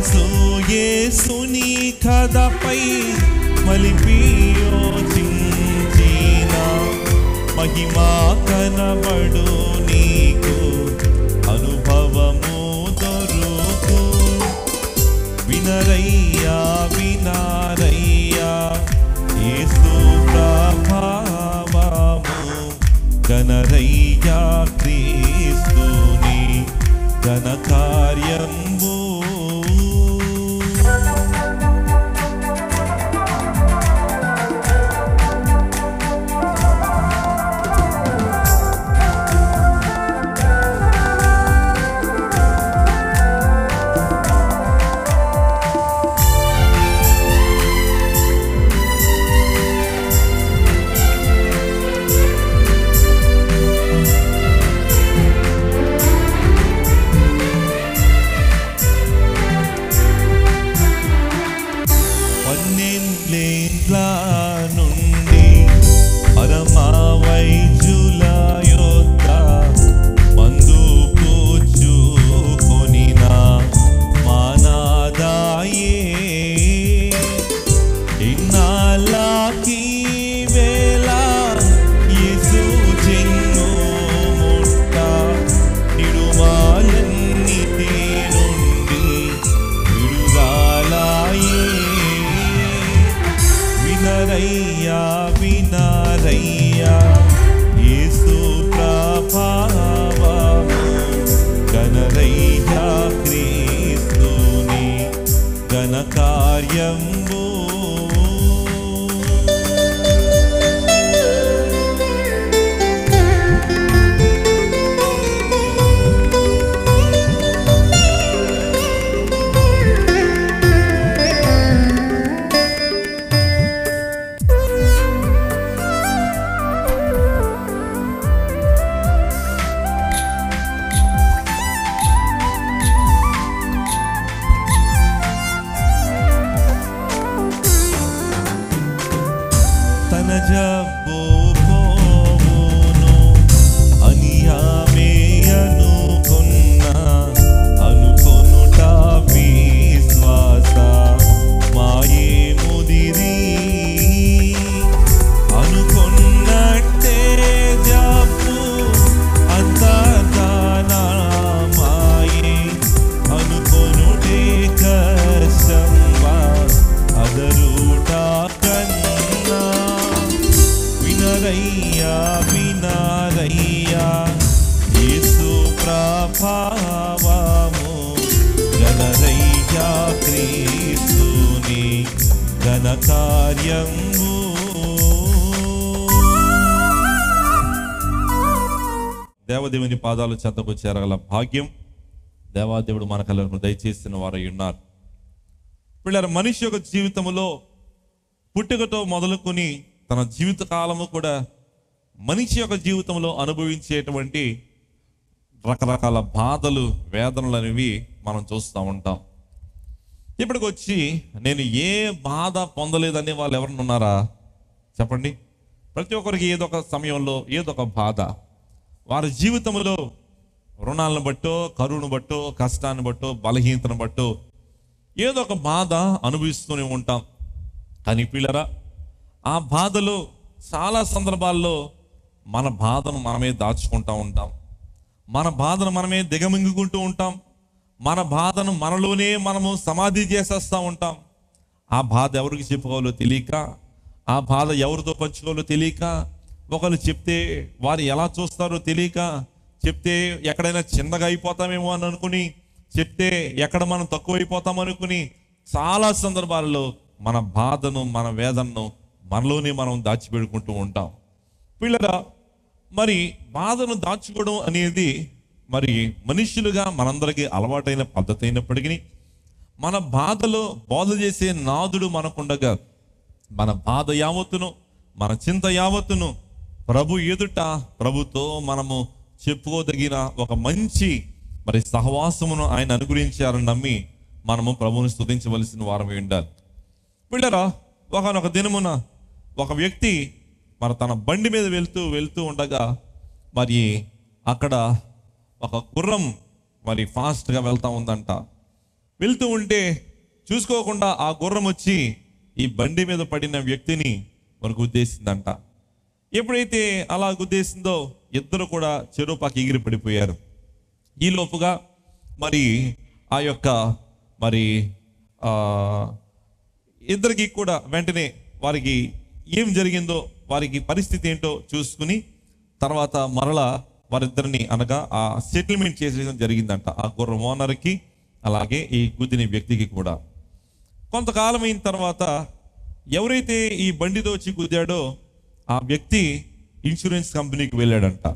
మనసు యేసుని కథపై మలిపి యోచించిన మహిమా కనబడు నీకు అనుభవము దొరుకు. వినరయ్యా వినారయ్యా యేసు ప్రభావము గణరయ్యా క్రీస్తుని ఘన Maryam దేవుని పాదాలు చెంతకు చేరగల భాగ్యం దేవాదేవుడు మన దయచేసిన వారై ఉన్నారు. పిల్లల మనిషి యొక్క జీవితంలో పుట్టుకతో మొదలుకొని తన జీవిత కాలము కూడా మనిషి యొక్క జీవితంలో అనుభవించేటువంటి రకరకాల బాధలు వేదనలు అనేవి మనం చూస్తూ ఉంటాం. ఇప్పటికి వచ్చి నేను ఏ బాధ పొందలేదని వాళ్ళు ఎవరన్నా ఉన్నారా? చెప్పండి. ప్రతి ఒక్కరికి ఏదో ఒక సమయంలో ఏదో ఒక బాధ. వారి జీవితంలో రుణాలను బట్టో కరువును బట్టో కష్టాన్ని బట్టో బలహీనతను బట్టో ఏదో ఒక బాధ అనుభవిస్తూనే ఉంటాం. కానీ పిల్లరా ఆ బాధలు చాలా సందర్భాల్లో మన బాధను మనమే దాచుకుంటూ ఉంటాం. మన బాధను మనమే దిగమింగుకుంటూ ఉంటాం. మన బాధను మనలోనే మనము సమాధి చేసేస్తూ ఉంటాం. ఆ బాధ ఎవరికి చెప్పుకోవాలో తెలియక ఆ బాధ ఎవరితో పంచుకోవాలో తెలియక ఒకరు చెప్తే వారు ఎలా చూస్తారో తెలియక చెప్తే ఎక్కడైనా చిన్నగా అయిపోతామేమో అని అనుకుని చెప్తే ఎక్కడ మనం తక్కువైపోతాం అనుకుని చాలా సందర్భాల్లో మన బాధను మన వేదనను మనలోనే మనం దాచిపెడుకుంటూ ఉంటాం. పిల్లల మరి బాధను దాచుకోవడం అనేది మరి మనుషులుగా మనందరికీ అలవాటైన పద్ధతి అయినప్పటికీ మన బాధలో బోధ చేసే నాదుడు మనకుండగా మన బాధ యావత్తును మన చింత యావత్తును ప్రభు ఎదుట ప్రభుతో మనము చెప్పుకోదగిన ఒక మంచి మరి సహవాసమును ఆయన అనుగ్రహించారని నమ్మి మనము ప్రభువుని స్తుతించవలసిన వారం ఉండాలి. వీళ్ళరా ఒకనొక దినమున ఒక వ్యక్తి మరి తన బండి మీద వెళ్తూ వెళ్తూ ఉండగా మరి అక్కడ ఒక గుర్రం మరి ఫాస్ట్గా వెళ్తూ ఉందంట. వెళ్తూ ఉంటే చూసుకోకుండా ఆ గుర్రం వచ్చి ఈ బండి మీద పడిన వ్యక్తిని మనకు ఉద్దేశిందంట. ఎప్పుడైతే అలా గుద్దేసిందో ఇద్దరు కూడా చెరువుపాకి ఎగిరి పడిపోయారు? ఈ లోపుగా మరి ఆ యొక్క మరి ఇద్దరికి కూడా వెంటనే వారికి ఏం జరిగిందో వారికి పరిస్థితి ఏంటో చూసుకుని తర్వాత మరలా వారిద్దరిని అనగా ఆ సెటిల్మెంట్ చేసేయడం జరిగిందంట ఆ గుర్రం ఓనర్కి అలాగే ఈ గుద్దిని వ్యక్తికి కూడా. కొంతకాలం అయిన తర్వాత ఎవరైతే ఈ బండితో వచ్చి గుద్దాడో ఆ వ్యక్తి ఇన్సూరెన్స్ కంపెనీకి వెళ్ళాడంట.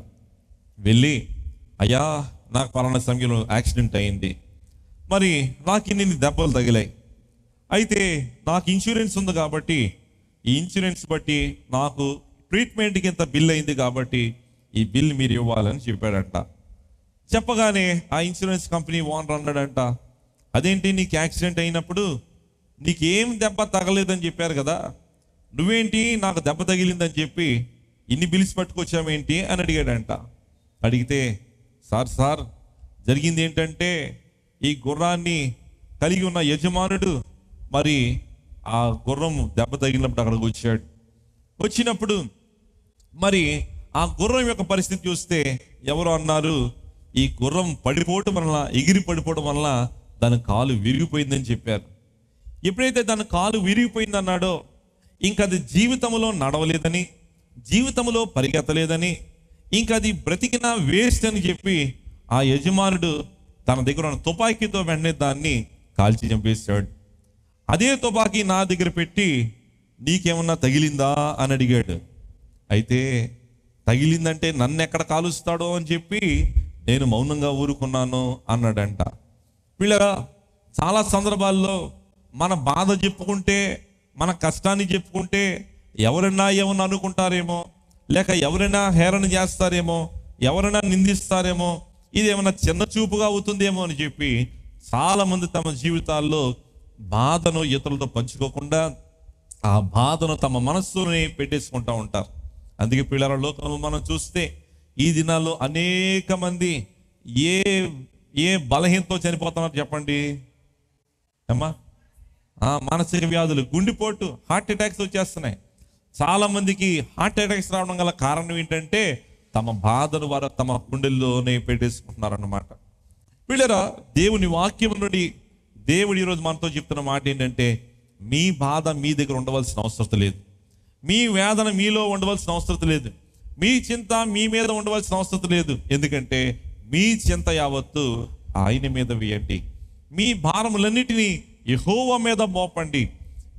వెళ్ళి అయ్యా నాకు పలానా సమయంలో యాక్సిడెంట్ అయింది. మరి నాకు ఇన్ని దెబ్బలు తగిలాయి. అయితే నాకు ఇన్సూరెన్స్ ఉంది కాబట్టి ఈ ఇన్సూరెన్స్ బట్టి నాకు ట్రీట్మెంట్కి ఇంత బిల్ అయింది కాబట్టి ఈ బిల్ మీరు ఇవ్వాలని చెప్పాడంట. చెప్పగానే ఆ ఇన్సూరెన్స్ కంపెనీ ఓనర్ అన్నాడంట అదేంటి నీకు యాక్సిడెంట్ అయినప్పుడు నీకేం దెబ్బ తగలేదని చెప్పారు కదా నువ్వేంటి? నాకు దెబ్బ తగిలిందని చెప్పి ఇన్ని బిల్స్ పట్టుకొచ్చామేంటి అని అడిగాడంట. అడిగితే సార్ సార్ జరిగింది ఏంటంటే ఈ గుర్రాన్ని కలిగి ఉన్న యజమానుడు మరి ఆ గుర్రం దెబ్బ తగిలినప్పుడు అక్కడికి వచ్చాడు. వచ్చినప్పుడు మరి ఆ గుర్రం యొక్క పరిస్థితి చూస్తే ఎవరు అన్నారు? ఈ గుర్రం పడిపోవటం వలన ఎగిరి పడిపోవడం వలన దాని కాలు విరిగిపోయిందని చెప్పారు. ఎప్పుడైతే దాని కాలు విరిగిపోయిందన్నాడో ఇంకా అది జీవితంలో నడవలేదని జీవితంలో పరిగెత్తలేదని ఇంకా అది బ్రతికిన వేస్ట్ అని చెప్పి ఆ యజమానుడు తన దగ్గర ఉన్న తుపాకీతో వెంటనే దాన్ని కాల్చి చంపేశాడు. అదే తుపాకీ నా దగ్గర పెట్టి నీకేమన్నా తగిలిందా అని అడిగాడు. అయితే తగిలిందంటే నన్ను ఎక్కడ కాలుస్తాడో అని చెప్పి నేను మౌనంగా ఊరుకున్నాను అన్నాడంట. వీళ్ళ చాలా సందర్భాల్లో మన బాధ చెప్పుకుంటే మన కష్టాన్ని చెప్పుకుంటే ఎవరైనా ఏమన్నా అనుకుంటారేమో లేక ఎవరైనా హేరణ చేస్తారేమో ఎవరైనా నిందిస్తారేమో ఇది ఏమైనా చిన్న చూపుగా అవుతుందేమో అని చెప్పి చాలామంది తమ జీవితాల్లో బాధను ఇతరులతో పంచుకోకుండా ఆ బాధను తమ మనస్సుని పెట్టేసుకుంటూ ఉంటారు. అందుకే పిల్లల లోకంలో మనం చూస్తే ఈ దినాల్లో అనేక మంది ఏ ఏ బలహీనతో చనిపోతున్నారు చెప్పండి. అమ్మా మానసిక వ్యాధులు గుండెపోటు హార్ట్ అటాక్స్ వచ్చేస్తున్నాయి. చాలా మందికి హార్ట్ అటాక్స్ రావడం గల కారణం ఏంటంటే తమ బాధను వారు తమ గుండెల్లోనే పెట్టేసుకుంటున్నారన్నమాట. వీళ్ళరా దేవుని వాక్యం నుండి దేవుడు ఈరోజు మనతో చెప్తున్న మాట ఏంటంటే మీ బాధ మీ దగ్గర ఉండవలసిన అవసరం లేదు. మీ వేదన మీలో ఉండవలసిన అవసరం లేదు. మీ చింత మీ మీద ఉండవలసిన అవసరం లేదు. ఎందుకంటే మీ చింత యావత్తు ఆయన మీద వేయండి. మీ భారములన్నిటినీ యహోవ మీద మోపండి.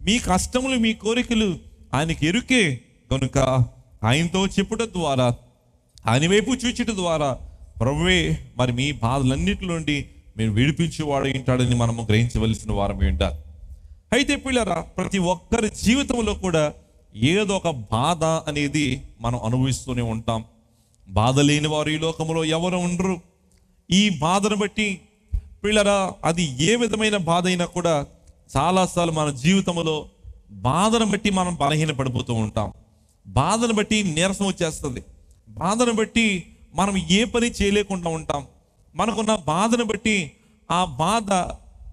మీ కష్టములు మీ కోరికలు ఆయనకి ఎరుకే. కనుక ఆయనతో చెప్పుట ద్వారా ఆయన వైపు చూచుట ద్వారా ప్రభువే మరి మీ బాధలన్నిటి నుండి మీరు విడిపించేవాడు ఏంటాడని మనము గ్రహించవలసిన వారం ఏంటారు అయితే పిల్లరా ప్రతి ఒక్కరి జీవితంలో కూడా ఏదో ఒక బాధ అనేది మనం అనుభవిస్తూనే ఉంటాం. బాధ లేని వారు ఈ లోకంలో ఎవరు ఉండరు. ఈ బాధను బట్టి పిల్లరా అది ఏ విధమైన బాధ అయినా కూడా చాలాసార్లు మన జీవితంలో బాధను బట్టి మనం బలహీన పడిపోతూ ఉంటాం. బాధను బట్టి నీరసం వచ్చేస్తుంది. బాధను బట్టి మనం ఏ పని చేయలేకుండా ఉంటాం. మనకున్న బాధను బట్టి ఆ బాధ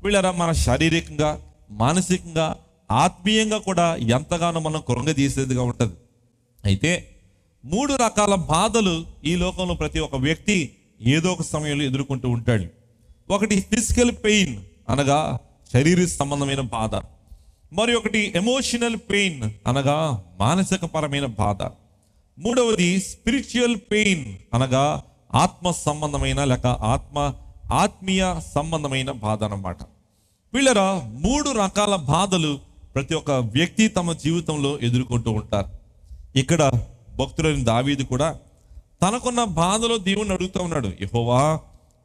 వీళ్ళరా మన శారీరకంగా మానసికంగా ఆత్మీయంగా కూడా ఎంతగానో మనం కృంగదీసేదిగా ఉంటుంది. అయితే మూడు రకాల బాధలు ఈ లోకంలో ప్రతి ఒక్క వ్యక్తి ఏదో ఒక సమయంలో ఎదుర్కొంటూ ఉంటాడు. ఒకటి ఫిజికల్ పెయిన్ అనగా శరీర సంబంధమైన బాధ. మరి ఒకటి ఎమోషనల్ పెయిన్ అనగా మానసికపరమైన బాధ. మూడవది స్పిరిచువల్ పెయిన్ అనగా ఆత్మ సంబంధమైన లేక ఆత్మ ఆత్మీయ సంబంధమైన బాధ అన్నమాట. వీళ్ళరా మూడు రకాల బాధలు ప్రతి ఒక్క వ్యక్తి తమ జీవితంలో ఎదుర్కొంటూ ఉంటారు. ఇక్కడ భక్తులైన దావీది కూడా తనకున్న బాధలో దేవుణ్ణి అడుగుతూ ఉన్నాడు యహోవా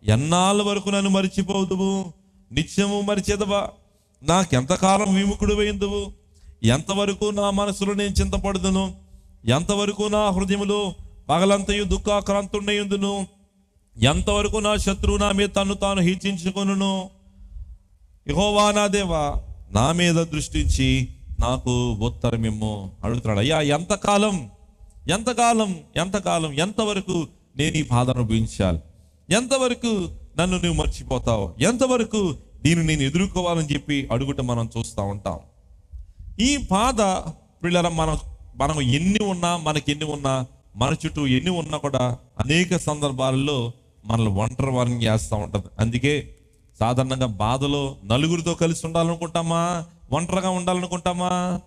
ఎన్నాళ్ళ వరకు నన్ను మరిచిపోదువు? నిత్యము మరిచేదవా? నాకెంతకాలం విముఖుడు వేయిందువు? ఎంతవరకు నా మనసులో నేను చింతపడుదును? ఎంతవరకు నా హృదయములో పగలంతయు దుఃఖాక్రాంతుండయుందును ఎంతవరకు నా శత్రువు నా మీద తను తాను హెచ్చించుకొనును యహోవా నా దేవా నా మీద దృష్టించి నాకు ఉత్తరమిమ్ము. అడుగుతున్నాడు అయ్యా ఎంతకాలం? ఎంతకాలం? ఎంతకాలం? ఎంతవరకు నేను ఈ బాధను అనుభవించాలి? ఎంతవరకు నన్ను నువ్వు మర్చిపోతావు? ఎంతవరకు దీన్ని నేను ఎదుర్కోవాలని చెప్పి అడుగుట మనం చూస్తూ ఉంటాం. ఈ బాధ పిల్లల మనం మనం ఎన్ని ఉన్నా మనకి ఎన్ని ఉన్నా మన చుట్టూ ఎన్ని ఉన్నా కూడా అనేక సందర్భాల్లో మనల్ని ఒంటరి వారిని చేస్తూ ఉంటుంది. అందుకే సాధారణంగా బాధలో నలుగురితో కలిసి ఉండాలనుకుంటామా? ఒంటరిగా ఉండాలనుకుంటామా?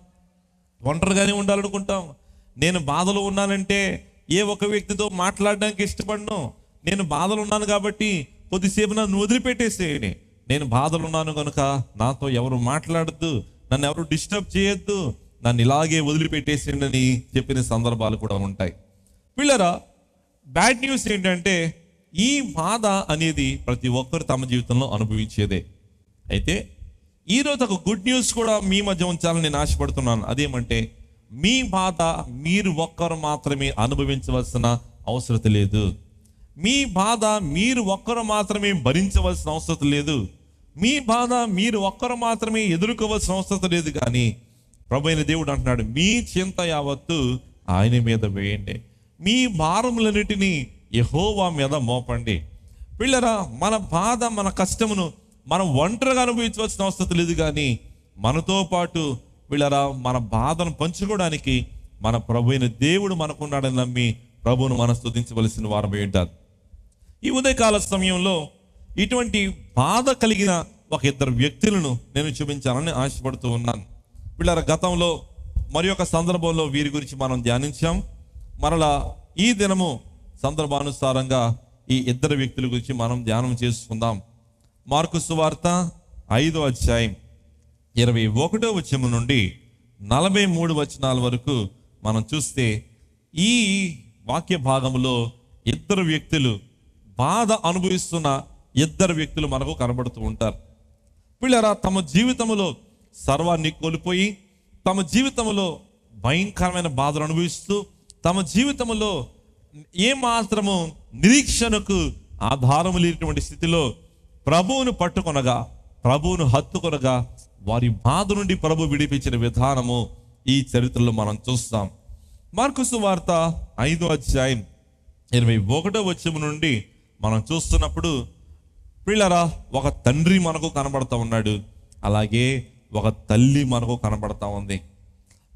ఒంటరిగానే ఉండాలనుకుంటాం. నేను బాధలో ఉన్నానంటే ఏ ఒక వ్యక్తితో మాట్లాడడానికి ఇష్టపడను. నేను బాధలు ఉన్నాను కాబట్టి కొద్దిసేపు నన్ను వదిలిపెట్టేసేయండి నేను బాధలు ఉన్నాను కనుక నాతో ఎవరు మాట్లాడద్దు నన్ను ఎవరు డిస్టర్బ్ చేయొద్దు నన్ను ఇలాగే వదిలిపెట్టేసేయండి అని చెప్పిన సందర్భాలు కూడా ఉంటాయి. పిల్లరా బ్యాడ్ న్యూస్ ఏంటంటే ఈ బాధ అనేది ప్రతి ఒక్కరు తమ జీవితంలో అనుభవించేదే. అయితే ఈరోజు ఒక గుడ్ న్యూస్ కూడా మీ మధ్య ఉంచాలని నేను ఆశపడుతున్నాను. అదేమంటే మీ బాధ మీరు ఒక్కరు మాత్రమే అనుభవించవలసిన అవసరం లేదు. మీ బాధ మీరు ఒక్కరు మాత్రమే భరించవలసిన అవసరం లేదు. మీ బాధ మీరు ఒక్కరు మాత్రమే ఎదుర్కోవలసిన అవసరం లేదు కానీ ప్రభైన దేవుడు అంటున్నాడు మీ చింత యావత్తు ఆయన మీద వేయండి. మీ భారములన్నిటినీ యహోవా మీద మోపండి. పిల్లరా మన బాధ మన కష్టమును మనం ఒంటరిగా అనుభవించవలసిన అవసరం లేదు కానీ మనతో పాటు వీళ్ళరా మన బాధను పంచుకోవడానికి మన ప్రభు అయిన దేవుడు మనకున్నాడని నమ్మి ప్రభువును మనం స్థుతించవలసిన వారం ఏంటారు ఈ ఉదయకాల సమయంలో ఇటువంటి బాధ కలిగిన ఒక ఇద్దరు వ్యక్తులను నేను చూపించాలని ఆశపడుతూ ఉన్నాను. వీళ్ళ గతంలో మరి ఒక సందర్భంలో వీరి గురించి మనం ధ్యానించాం. మరలా ఈ దినము సందర్భానుసారంగా ఈ ఇద్దరు వ్యక్తుల గురించి మనం ధ్యానం చేసుకుందాం. మార్కు సువార్త ఐదో అధ్యాయం ఇరవై ఒకటో వచనం నుండి నలభై మూడు వచనాల వరకు మనం చూస్తే ఈ వాక్య భాగంలో ఇద్దరు వ్యక్తులు బాధ అనుభవిస్తున్న ఇద్దరు వ్యక్తులు మనకు కనబడుతూ ఉంటారు. పిల్లరా తమ జీవితంలో సర్వాన్ని కోల్పోయి తమ జీవితంలో భయంకరమైన బాధలు అనుభవిస్తూ తమ జీవితంలో ఏమాత్రము నిరీక్షణకు ఆధారం లేనటువంటి స్థితిలో ప్రభువును పట్టుకొనగా ప్రభువును హత్తుకొనగా వారి బాధ నుండి ప్రభు విడిపించిన విధానము ఈ చరిత్రలో మనం చూస్తాం. మార్కుసు వార్త ఐదో అధ్యాయం ఇరవై ఒకటో వచ్చము నుండి మనం చూస్తున్నప్పుడు పిల్లరా ఒక తండ్రి మనకు కనబడతా ఉన్నాడు. అలాగే ఒక తల్లి మనకు కనబడతా ఉంది.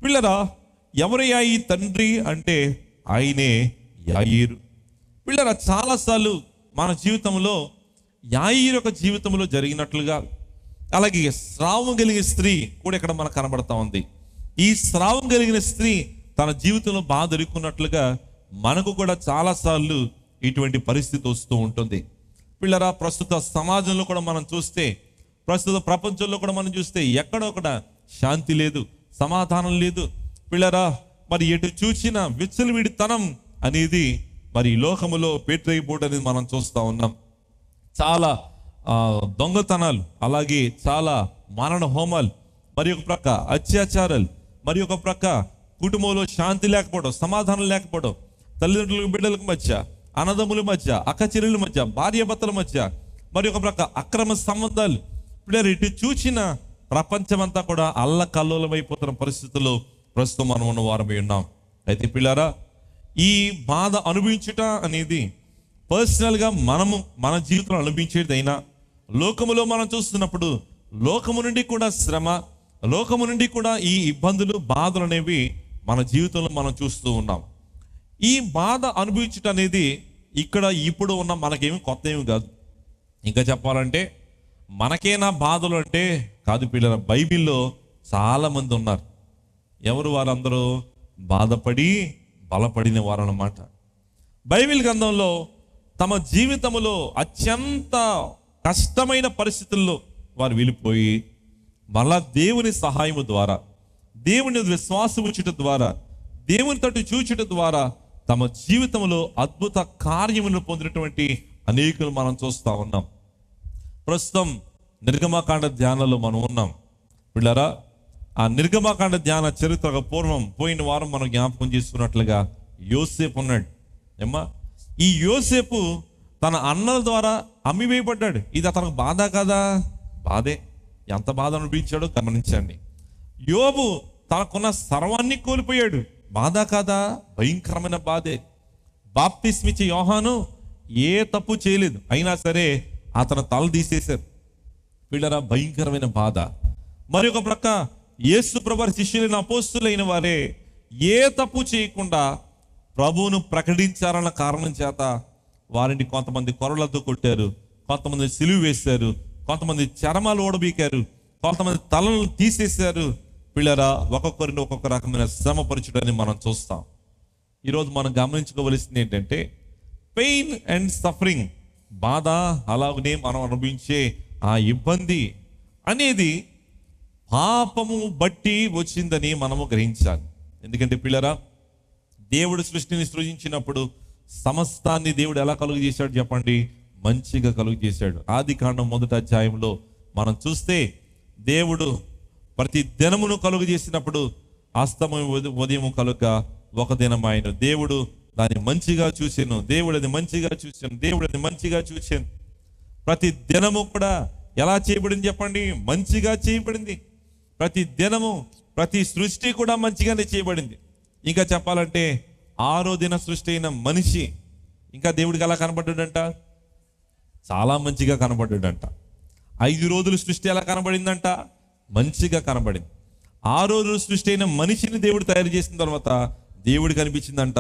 పిల్లరా ఎవరయ్యా ఈ తండ్రి అంటే ఆయనే యాయిరు. పిల్లరా చాలాసార్లు మన జీవితంలో యాయిరు యొక్క జీవితంలో జరిగినట్లుగా అలాగే స్రావం కలిగిన స్త్రీ కూడా ఇక్కడ మనకు కనబడతా ఉంది. ఈ స్రావం కలిగిన స్త్రీ తన జీవితంలో బాధ ఎదుర్కొన్నట్లుగా మనకు కూడా చాలాసార్లు ఇటువంటి పరిస్థితి వస్తూ ఉంటుంది. పిల్లరా ప్రస్తుత సమాజంలో కూడా మనం చూస్తే ప్రస్తుత ప్రపంచంలో కూడా మనం చూస్తే ఎక్కడో శాంతి లేదు సమాధానం లేదు. పిల్లరా మరి ఎటు చూసిన విచ్చలవిడితనం అనేది మరి లోకములో పేట్రైపోవడం అనేది మనం చూస్తూ ఉన్నాం. చాలా దొంగతనాలు అలాగే చాలా మరణ హోమాలు మరి ఒక ప్రక్క అత్యాచారాలు మరి ఒక ప్రక్క కుటుంబంలో శాంతి లేకపోవడం సమాధానం లేకపోవడం తల్లిదండ్రులకు బిడ్డలకు మధ్య అన్నదమ్ముల మధ్య అక్క చెల్లెల మధ్య భార్య భర్తల మధ్య మరి ఒక ప్రక్క అక్రమ సంబంధాలు. పిల్లలు ఇటు చూసిన ప్రపంచమంతా కూడా అల్లకల్లోలమైపోతున్న పరిస్థితుల్లో ప్రస్తుతం మనం ఉన్న వారమై ఉన్నాం. అయితే పిల్లారా ఈ బాధ అనుభవించుట అనేది పర్సనల్గా మనము మన జీవితంలో అనుభవించేదైనా లోకములో మనం చూస్తున్నప్పుడు లోకము నుండి కూడా శ్రమ లోకము నుండి కూడా ఈ ఇబ్బందులు బాధలు అనేవి మన జీవితంలో మనం చూస్తూ ఉన్నాం. ఈ బాధ అనుభవించటం అనేది ఇక్కడ ఇప్పుడు ఉన్న మనకేమి కొత్త ఏమి కాదు. ఇంకా చెప్పాలంటే మనకేనా బాధలు అంటే కాదు పిల్లల బైబిల్లో చాలామంది ఉన్నారు ఎవరు వారందరూ బాధపడి బలపడిన వారు అన్నమాట బైబిల్ గ్రంథంలో తమ జీవితంలో అత్యంత కష్టమైన పరిస్థితుల్లో వారు వెళ్ళిపోయి మళ్ళా దేవుని సహాయము ద్వారా దేవుని విశ్వాసం ఉంచుట ద్వారా దేవుని తట్టు చూచుట ద్వారా తమ జీవితంలో అద్భుత కార్యములను పొందినటువంటి అనేకులు మనం చూస్తూ ఉన్నాం. ప్రస్తుతం నిర్గమాకాండ ధ్యానంలో మనం ఉన్నాం. పిల్లరా ఆ నిర్గమాకాండ ధ్యాన చరిత్రకు పూర్వం పోయిన వారం మనం జ్ఞాపకం చేసుకున్నట్లుగా యోసేపు ఉన్నాడు. ఏమ్మా ఈ యోసేపు తన అన్నల ద్వారా అమ్మివేయబడ్డాడు. ఇది అతనికి బాధ కదా? బాధే. ఎంత బాధ అనిపించాడో గమనించండి. యోబు తనకున్న సర్వాన్ని కోల్పోయాడు. బాధ కాదా? భయంకరమైన బాధే. బాప్తిస్మిచ్చి యోహాను ఏ తప్పు చేయలేదు. అయినా సరే అతను తల తీసేశారు. వీళ్ళరా భయంకరమైన బాధ. మరి ఒక ప్రక్క యేసు ప్రభు శిష్యులైన అపోస్తులైన వారే ఏ తప్పు చేయకుండా ప్రభువును ప్రకటించారన్న కారణం చేత వారిని కొంతమంది కొరలతో కొట్టారు కొంతమంది సిలువు వేశారు కొంతమంది చర్మాలు ఓడబీకారు కొంతమంది తలను తీసేశారు పిల్లరా ఒక్కొక్కరిని ఒక్కొక్క రకమైన శ్రమపరచుడని మనం చూస్తాం. ఈరోజు మనం గమనించుకోవలసింది ఏంటంటే పెయిన్ అండ్ సఫరింగ్ బాధ అలాగనే మనం అనుభవించే ఆ ఇబ్బంది అనేది పాపము బట్టి వచ్చిందని మనము గ్రహించాలి. ఎందుకంటే పిల్లరా దేవుడు సృష్టిని సృజించినప్పుడు సమస్తాన్ని దేవుడు ఎలా కలుగు చేశాడు చెప్పండి? మంచిగా కలుగు చేశాడు. ఆది కాండం మొదటి అధ్యాయంలో మనం చూస్తే దేవుడు ప్రతి దినమును కలుగు చేసినప్పుడు అస్తమయం ఉద- ఉదయం కలుగ ఒక దినం ఆయన దేవుడు దాన్ని మంచిగా చూసాను. దేవుడు అది మంచిగా చూశాను దేవుడు అది మంచిగా చూశాను ప్రతి దినము కూడా ఎలా చేయబడింది చెప్పండి? మంచిగా చేయబడింది. ప్రతి దినము ప్రతి సృష్టి కూడా మంచిగానే చేయబడింది. ఇంకా చెప్పాలంటే ఆరో దిన సృష్టి అయిన మనిషి ఇంకా దేవుడికి ఎలా కనబడ్డాడంట? చాలా మంచిగా కనబడ్డాడంట. ఐదు రోజులు సృష్టి ఎలా కనబడిందంట? మంచిగా కనబడింది. ఆ రోజు సృష్టి అయిన మనిషిని దేవుడు తయారు చేసిన తర్వాత దేవుడికి అనిపించిందంట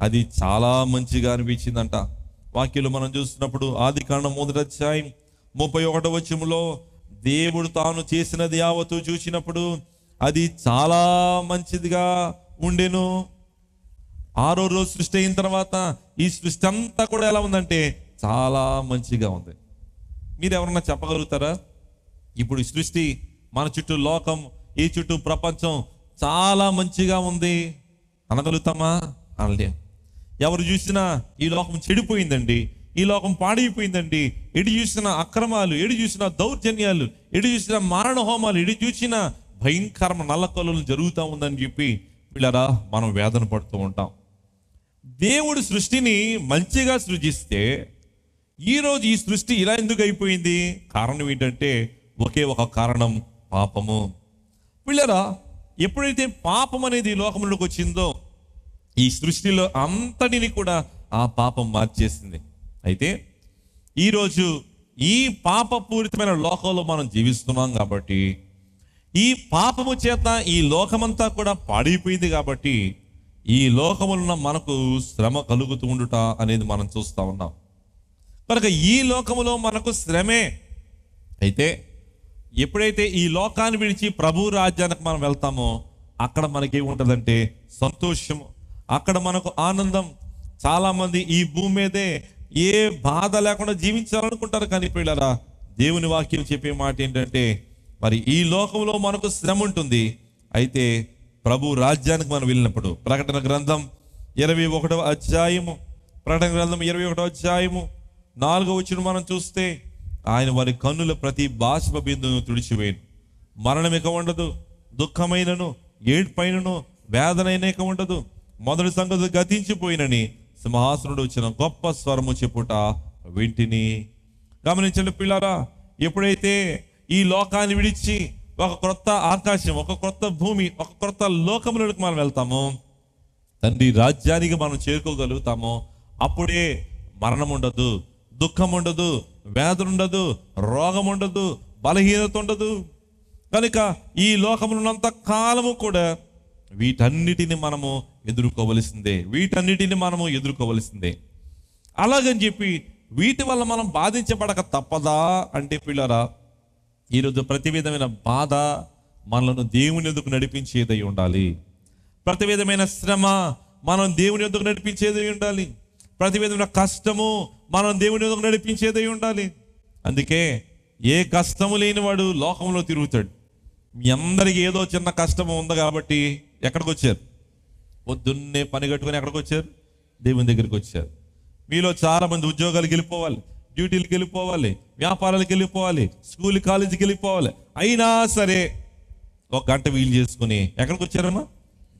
అది చాలా మంచిగా అనిపించిందంట. వాక్యలు మనం చూస్తున్నప్పుడు ఆది కాండం మొదటి అధ్యాయం ముప్పై ఒకటో వచ్చంలో దేవుడు తాను చేసినది యావత్తు చూసినప్పుడు అది చాలా మంచిదిగా ఉండెను. ఆరో రోజు సృష్టి అయిన తర్వాత ఈ సృష్టి అంతా కూడా ఎలా ఉందంటే చాలా మంచిగా ఉంది. మీరు ఎవరన్నా చెప్పగలుగుతారా? ఇప్పుడు ఈ సృష్టి మన చుట్టూ లోకం ఈ చుట్టూ ప్రపంచం చాలా మంచిగా ఉంది. అనగలుగుతామా? అనలే. ఎవరు చూసినా ఈ లోకం చెడిపోయిందండి ఈ లోకం పాడైపోయిందండి. ఎడి చూసిన అక్రమాలు ఎడి చూసిన దౌర్జన్యాలు ఎడి చూసిన మారణ హోమాలు ఎడి చూసిన భయంకరమ నల్లకొలలు జరుగుతూ ఉందని చెప్పి వీళ్ళరా మనం వేదన పడుతూ ఉంటాం. దేవుడు సృష్టిని మంచిగా సృజిస్తే ఈరోజు ఈ సృష్టి ఇలా ఎందుకు అయిపోయింది? కారణం ఏంటంటే ఒకే ఒక కారణం. పాపము. పిల్లరా ఎప్పుడైతే పాపం అనేది ఈ లోకంలోకి వచ్చిందో ఈ సృష్టిలో అంతటిని కూడా ఆ పాపం మార్చేసింది. అయితే ఈరోజు ఈ పాపపూరితమైన లోకంలో మనం జీవిస్తున్నాం కాబట్టి ఈ పాపము చేత ఈ లోకమంతా కూడా పాడైపోయింది కాబట్టి ఈ లోకములున్న మనకు శ్రమ కలుగుతూ ఉండుట అనేది మనం చూస్తూ ఉన్నాం. కనుక ఈ లోకములో మనకు శ్రమే. అయితే ఎప్పుడైతే ఈ లోకాన్ని విడిచి ప్రభు రాజ్యానికి మనం వెళ్తామో అక్కడ మనకి ఏముంటుందంటే సంతోషం అక్కడ మనకు ఆనందం. చాలామంది ఈ భూమి మీదే ఏ బాధ లేకుండా జీవించాలనుకుంటారు కానీ పిల్లరా దేవుని వాక్యం చెప్పే మాట ఏంటంటే మరి ఈ లోకంలో మనకు శ్రమ ఉంటుంది. అయితే ప్రభు రాజ్యానికి మనం వెళ్ళినప్పుడు ప్రకటన గ్రంథం ఇరవై ఒకటవ అధ్యాయము ప్రకటన గ్రంథం ఇరవై ఒకటో అధ్యాయము నాలుగో వచ్చిన మనం చూస్తే ఆయన వారి కన్నుల ప్రతి బాష్ప బిందును తుడిచివేయను. మరణం ఇక ఉండదు దుఃఖమైనను ఏడ్పైనను వేదన ఇక ఉండదు. మొదటి సంగతి గతించిపోయినని సింహాసనుడు వచ్చిన గొప్ప స్వరము చెప్పుట వింటిని. గమనించండి పిల్లారా ఎప్పుడైతే ఈ లోకాన్ని విడిచి ఒక క్రొత్త ఆకాశం ఒక క్రొత్త భూమి ఒక క్రొత్త లోకములకు మనం వెళ్తామో తండ్రి రాజ్యానికి మనం చేరుకోగలుగుతామో అప్పుడే మరణం ఉండదు దుఃఖం ఉండదు వేదన ఉండదు రోగం ఉండదు బలహీనత ఉండదు కనుక ఈ లోకమునంత కాలము కూడా వీటన్నిటిని మనము ఎదుర్కోవలసిందే. వీటన్నిటిని మనము ఎదుర్కోవలసిందే. అలాగని చెప్పి వీటి వల్ల మనం బాధించబడక తప్పదా అంటే పిల్లరా ఈరోజు ప్రతి విధమైన బాధ మనలను దేవుని ఎందుకు నడిపించేదై ఉండాలి. ప్రతి విధమైన శ్రమ మనం దేవుని ఎందుకు నడిపించేదై ఉండాలి. ప్రతి విధమైన కష్టము మనం దేవుని ఎందుకు నడిపించేదై ఉండాలి. అందుకే ఏ కష్టము లేనివాడు లోకంలో తిరుగుతాడు. మీ అందరికి ఏదో చిన్న కష్టము ఉంది కాబట్టి ఎక్కడికి వచ్చారు పొద్దున్నే పని కట్టుకొని ఎక్కడికి వచ్చారు దేవుని దగ్గరికి వచ్చారు. మీలో చాలామంది ఉద్యోగాలకు వెళ్ళిపోవాలి డ్యూటీలకు వెళ్ళిపోవాలి వ్యాపారాలకు వెళ్ళిపోవాలి స్కూల్ కాలేజీకి వెళ్ళిపోవాలి. అయినా సరే ఒక గంట వీలు చేసుకుని ఎక్కడికి వచ్చారమ్మా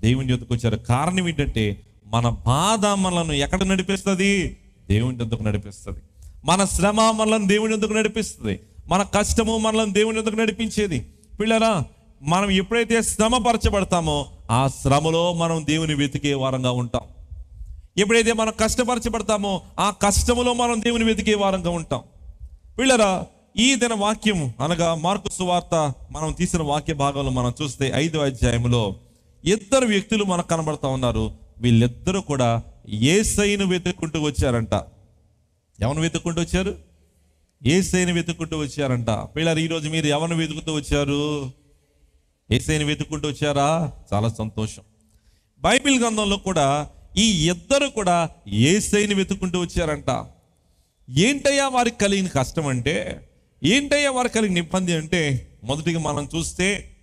దేవుని యొద్దకు వచ్చారు కారణం ఏంటంటే మన బాధ మనల్ని ఎక్కడ నడిపిస్తుంది? దేవుని ఎందుకు నడిపిస్తుంది? మన శ్రమ మనల్ని దేవుని ఎందుకు నడిపిస్తుంది? మన కష్టము మనల్ని దేవుని ఎందుకు నడిపించేది? పిల్లరా మనం ఎప్పుడైతే శ్రమ పరచబడతామో ఆ శ్రమలో మనం దేవుని వెతికే వారంగా ఉంటాం. ఎప్పుడైతే మనం కష్టపరచబడతామో ఆ కష్టములో మనం దేవుని వెతికే వారంగా ఉంటాం. పిల్లరా ఈ దిన వాక్యం అనగా మార్కు సువార్త మనం తీసిన వాక్య భాగంలో మనం చూస్తే ఐదో అధ్యాయంలో ఇద్దరు వ్యక్తులు మనకు కనబడతా ఉన్నారు. వీళ్ళిద్దరూ కూడా ఏసైను వెతుక్కుంటూ వచ్చారంట. ఎవరిని వెతుక్కుంటూ వచ్చారు? ఏసైని వెతుక్కుంటూ వచ్చారంట. పిల్లలు ఈరోజు మీరు ఎవరిని వెతుకుతూ వచ్చారు? ఏసైని వెతుక్కుంటూ వచ్చారా? చాలా సంతోషం. బైబిల్ గ్రంథంలో కూడా ఈ ఇద్దరు కూడా ఏసైని వెతుక్కుంటూ వచ్చారంట. ఏంటయ్యా వారికి కలిగిన కష్టం అంటే? ఏంటయ్యా వారికి కలిగిన ఇబ్బంది అంటే? మొదటిగా మనం చూస్తే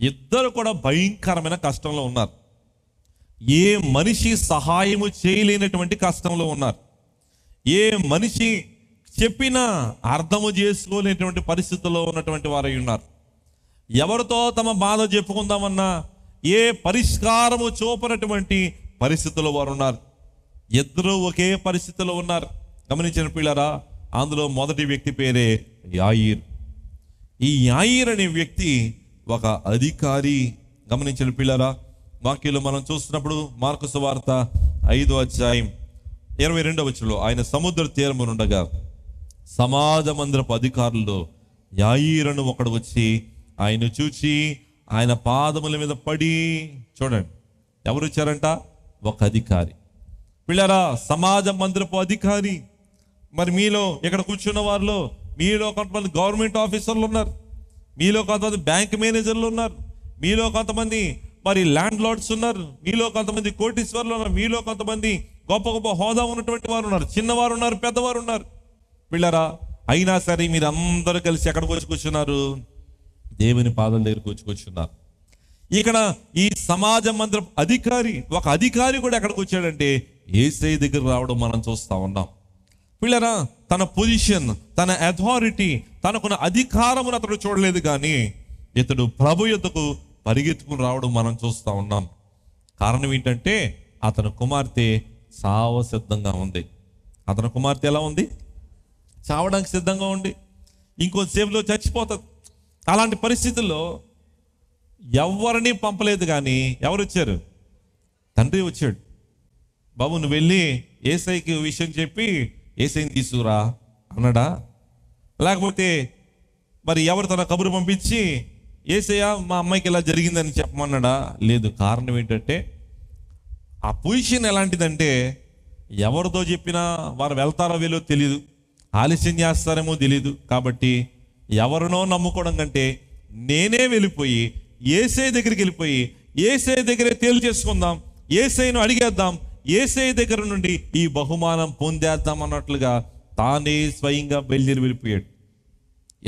ఇద్దరు కూడా భయంకరమైన కష్టంలో ఉన్నారు. ఏ మనిషి సహాయము చేయలేనటువంటి కష్టంలో ఉన్నారు. ఏ మనిషి చెప్పినా అర్థము చేసుకోలేనటువంటి పరిస్థితుల్లో ఉన్నటువంటి వారై ఉన్నారు. ఎవరితో తమ బాధ చెప్పుకుందామన్నా ఏ పరిష్కారము చూపనటువంటి పరిస్థితుల్లో వారు ఉన్నారు ఇద్దరు ఒకే పరిస్థితిలో ఉన్నారు. గమనించిన పిల్లరా అందులో మొదటి వ్యక్తి పేరే యాయిర్. ఈ యాయిర్ అనే వ్యక్తి ఒక అధికారి. గమనించిన పిల్లరా వాక్యలు మనం చూస్తున్నప్పుడు మార్కు సువార్త ఐదో అధ్యాయం ఇరవై రెండవ వచ్చులో ఆయన సముద్ర తీరమునుండగా సమాజ మందిరపు అధికారులు యాయిరను ఒకడు వచ్చి ఆయన చూచి ఆయన పాదముల మీద పడి చూడండి ఎవరు వచ్చారంట? ఒక అధికారి. పిల్లరా సమాజ మందిరపు అధికారి. మరి మీలో ఇక్కడ కూర్చున్న వారిలో మీలో కొంతమంది గవర్నమెంట్ ఆఫీసర్లు ఉన్నారు. మీలో కొంతమంది బ్యాంక్ మేనేజర్లు ఉన్నారు. మీలో కొంతమంది మరి ల్యాండ్ లార్డ్స్ ఉన్నారు. మీలో కొంతమంది కోటీశ్వర్లు ఉన్నారు. మీలో కొంతమంది గొప్ప గొప్ప హోదా ఉన్నటువంటి వారు ఉన్నారు. చిన్నవారు ఉన్నారు పెద్దవారు ఉన్నారు. పిల్లరా అయినా సరే మీరు అందరూ కలిసి ఎక్కడికి వచ్చి కూర్చున్నారు దేవుని పాదం దగ్గరికి వచ్చి కూర్చున్నారు ఇక్కడ ఈ సమాజ మందిరం అధికారి ఒక అధికారి కూడా ఎక్కడికి వచ్చాడంటే ఏసై దగ్గర రావడం మనం చూస్తా ఉన్నాం. పిల్లరా తన పొజిషన్ తన అథారిటీ తనకున్న అధికారమును అతడు చూడలేదు కానీ ఇతడు ప్రభు యొద్దకు పరిగెత్తుకుని రావడం మనం చూస్తూ ఉన్నాం. కారణం ఏంటంటే అతని కుమార్తె చావ సిద్ధంగా ఉంది. అతని కుమార్తె ఎలా ఉంది? చావడానికి సిద్ధంగా ఉంది ఇంకోసేపులో చచ్చిపోతుంది. అలాంటి పరిస్థితుల్లో ఎవరిని పంపలేదు కానీ ఎవరు వచ్చారు తండ్రి వచ్చాడు. బాబు నువ్వు వెళ్ళి ఏసైకి విషయం చెప్పి ఏసైని తీసుకురా అన్నాడా? లేకపోతే మరి ఎవరు తన కబురు పంపించి ఏసయ్య మా అమ్మాయికి ఇలా జరిగిందని చెప్పమన్నాడా? లేదు. కారణం ఏంటంటే ఆ పొజిషన్ ఎలాంటిదంటే ఎవరితో చెప్పినా వారు వెళ్తారో వీలో తెలియదు ఆలస్యం చేస్తారేమో తెలియదు కాబట్టి ఎవరినో నమ్ముకోవడం కంటే నేనే వెళ్ళిపోయి ఏసై దగ్గరికి వెళ్ళిపోయి ఏసై దగ్గరే తేలు చేసుకుందాం ఏసైను అడిగేద్దాం ఏసై దగ్గర నుండి ఈ బహుమానం పొందేద్దాం అన్నట్లుగా తానే స్వయంగా బయలుదేరి వెళ్ళిపోయాడు.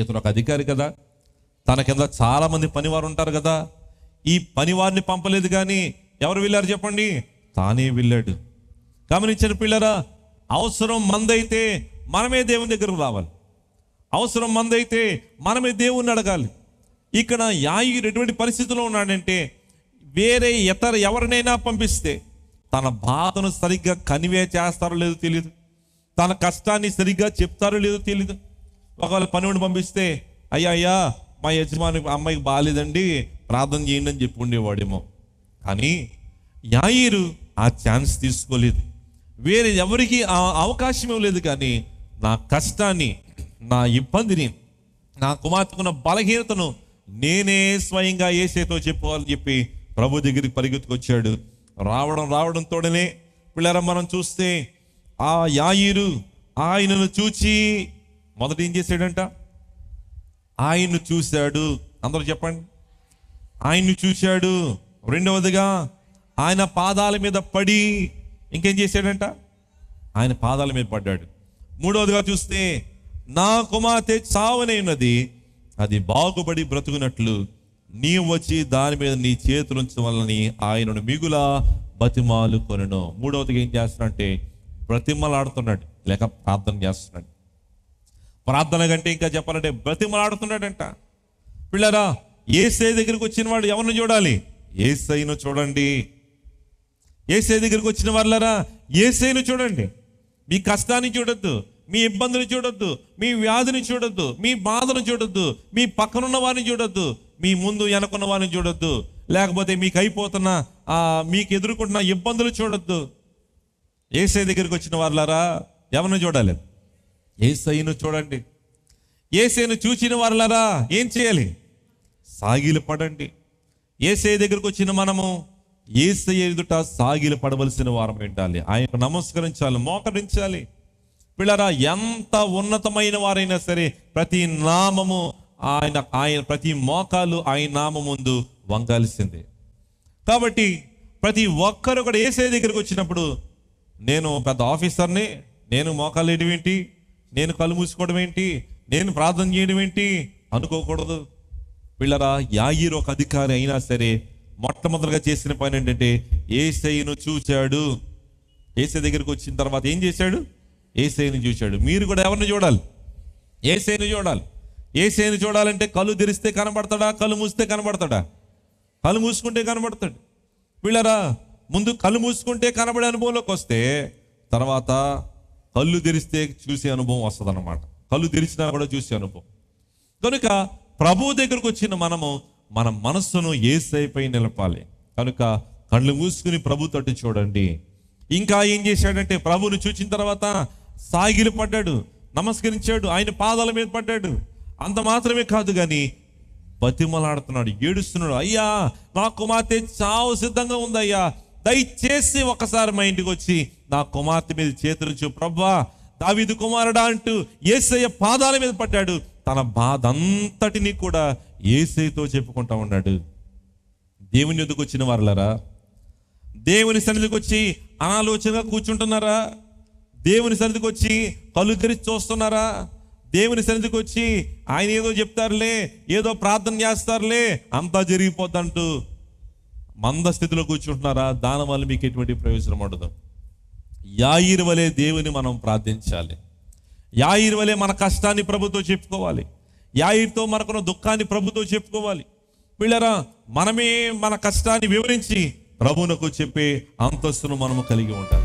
ఇతను ఒక అధికారి కదా. తన కింద చాలామంది పనివారు ఉంటారు కదా. ఈ పనివారిని పంపలేదు కానీ ఎవరు వెళ్ళారు చెప్పండి? తానే వెళ్ళాడు. గమనించిన పిల్లరా అవసరం మందైతే మనమే దేవుని దగ్గరకు రావాలి. అవసరం మందైతే మనమే దేవుణ్ణి అడగాలి. ఇక్కడ యాయుడు ఎటువంటి పరిస్థితిలో ఉన్నాడంటే వేరే ఇతర ఎవరినైనా పంపిస్తే తన బాధను సరిగ్గా కనివే చేస్తారో లేదో తెలియదు తన కష్టాన్ని సరిగ్గా చెప్తారో లేదో తెలియదు ఒకవేళ పనివాడిని పంపిస్తే అయ్యా అయ్యా మా యజమాని అమ్మాయికి బాగాలేదండి ప్రార్థన చేయండి అని చెప్పి ఉండేవాడేమో. కానీ యాయిరు ఆ ఛాన్స్ తీసుకోలేదు. వేరే ఎవరికి ఆ అవకాశం ఇవ్వలేదు కానీ నా కష్టాన్ని నా ఇబ్బందిని నా కుమార్తెకున్న బలహీనతను నేనే స్వయంగా ఏసేతో చెప్పుకోవాలని చెప్పి ప్రభు దగ్గరికి పరిగెత్తుకొచ్చాడు. రావడం రావడం తోడనే పిల్లర మనం చూస్తే ఆ యాయిరు ఆయనను చూచి మొదట ఏం చేశాడంట? ఆయన్ను చూశాడు. అందరూ చెప్పండి. ఆయన్ను చూశాడు. రెండవదిగా ఆయన పాదాల మీద పడి ఇంకేం చేశాడంట? ఆయన పాదాల మీద పడ్డాడు. మూడవదిగా చూస్తే నా కుమార్తె చావనే ఉన్నది. అది బాగుపడి బ్రతుకున్నట్లు నీ వచ్చి దాని మీద నీ చేతులు ఉంచడం వల్లని ఆయనను మిగుల బతిమాలు కొనను. మూడవదిగా ఏం చేస్తున్నాడంటే బ్రతిమలాడుతున్నాడు. లేక ప్రార్థన చేస్తున్నాడు. ప్రార్థన కంటే ఇంకా చెప్పాలంటే బ్రతిమలాడుతున్నాడంట. పిల్లరా ఏసై దగ్గరికి వచ్చిన వాడు ఎవరిని చూడాలి? ఏసైను చూడండి. ఏసై దగ్గరికి వచ్చిన వాళ్ళరా ఏసైను చూడండి. మీ కష్టాన్ని చూడొద్దు మీ ఇబ్బందులు చూడొద్దు మీ వ్యాధిని చూడొద్దు మీ బాధను చూడొద్దు మీ పక్కనున్న వారిని చూడొద్దు మీ ముందు వెనకున్న వారిని చూడొద్దు. లేకపోతే మీకు అయిపోతున్న మీకు ఎదుర్కొంటున్న ఇబ్బందులు చూడొద్దు. ఏసై దగ్గరికి వచ్చిన వాళ్ళారా ఎవరిని చూడాలి? ఏసైను చూడండి. ఏసైను చూచిన వారులరా ఏం చేయాలి? సాగిలు పడండి. ఏసై దగ్గరకు వచ్చిన మనము ఏసై ఎదుట సాగిలు పడవలసిన వారం ఉండాలి ఆయనకు నమస్కరించాలి మోకరించాలి. పిల్లరా ఎంత ఉన్నతమైన వారైనా సరే ప్రతి నామము ఆయన ఆయన ప్రతి మోకాలు ఆయన నామం ముందు వంగాల్సిందే. కాబట్టి ప్రతి ఒక్కరు కూడా ఏసే దగ్గరికి వచ్చినప్పుడు నేను పెద్ద ఆఫీసర్ని నేను మోకాలు ఏంటి? నేను కళ్ళు మూసుకోవడం ఏంటి? నేను ప్రార్థన చేయడం ఏంటి? అనుకోకూడదు. పిల్లరా యాయిర్ ఒక అధికారి అయినా సరే మొట్టమొదటిగా చేసిన పని ఏంటంటే ఏసైను చూచాడు. ఏసై దగ్గరికి వచ్చిన తర్వాత ఏం చేశాడు? ఏసైను చూశాడు మీరు కూడా ఎవరిని చూడాలి? ఏసైను చూడాలి. ఏసైను చూడాలంటే కళ్ళు తెరిస్తే కనబడతాడా? కళ్ళు మూస్తే కనబడతాడా? కళ్ళు మూసుకుంటే కనబడతాడు. వీళ్ళరా ముందు కళ్ళు మూసుకుంటే కనబడే అనుభవంలోకి వస్తే తర్వాత కళ్ళు తెరిస్తే చూసే అనుభవం వస్తుంది అనమాట కళ్ళు తెరిచినా కూడా చూసే అనుభవం. కనుక ప్రభు దగ్గరకు వచ్చిన మనము మన మనస్సును ఏసైపై నిలపాలి. కనుక కళ్ళు మూసుకుని ప్రభు తట్టు చూడండి. ఇంకా ఏం చేశాడంటే ప్రభువుని చూచిన తర్వాత సాగిలి పడ్డాడు నమస్కరించాడు ఆయన పాదాల మీద పడ్డాడు. అంత మాత్రమే కాదు కానీ బతిమలాడుతున్నాడు ఏడుస్తున్నాడు అయ్యా నా కుమార్తె చావు సిద్ధంగా ఉందయ్యా. దయచేసి ఒకసారి మా ఇంటికి వచ్చి నా కుమార్తె మీద చేతులుచు ప్రభా దావిదు కుమారుడా అంటూ ఏసయ్య పాదాల మీద పడ్డాడు తన బాధ అంతటినీ కూడా ఏసైతో చెప్పుకుంటా ఉన్నాడు. దేవుని ఎందుకు వచ్చిన వారులరా దేవుని సన్నిధికి వచ్చి అనాలోచనగా కూర్చుంటున్నారా? దేవుని సన్నిధికి వచ్చి కళ్ళు తెరిచి చూస్తున్నారా? దేవుని సన్నిధికి వచ్చి ఆయన ఏదో చెప్తారులే ఏదో ప్రార్థన చేస్తారులే అంతా జరిగిపోద్దంటూ మంద స్థితిలో కూర్చుంటున్నారా? దాని వల్ల మీకు ఎటువంటి ప్రయోజనం ఉండదు. యాయిర్ వలె దేవుని మనం ప్రార్థించాలి. యాయిర్ వలె మన కష్టాన్ని ప్రభుతో చెప్పుకోవాలి. యాయిర్తో మనకున్న దుఃఖాన్ని ప్రభుతో చెప్పుకోవాలి. పిల్లరా మనమే మన కష్టాన్ని వివరించి ప్రభునకు చెప్పే అంతస్తును మనము కలిగి ఉంటాం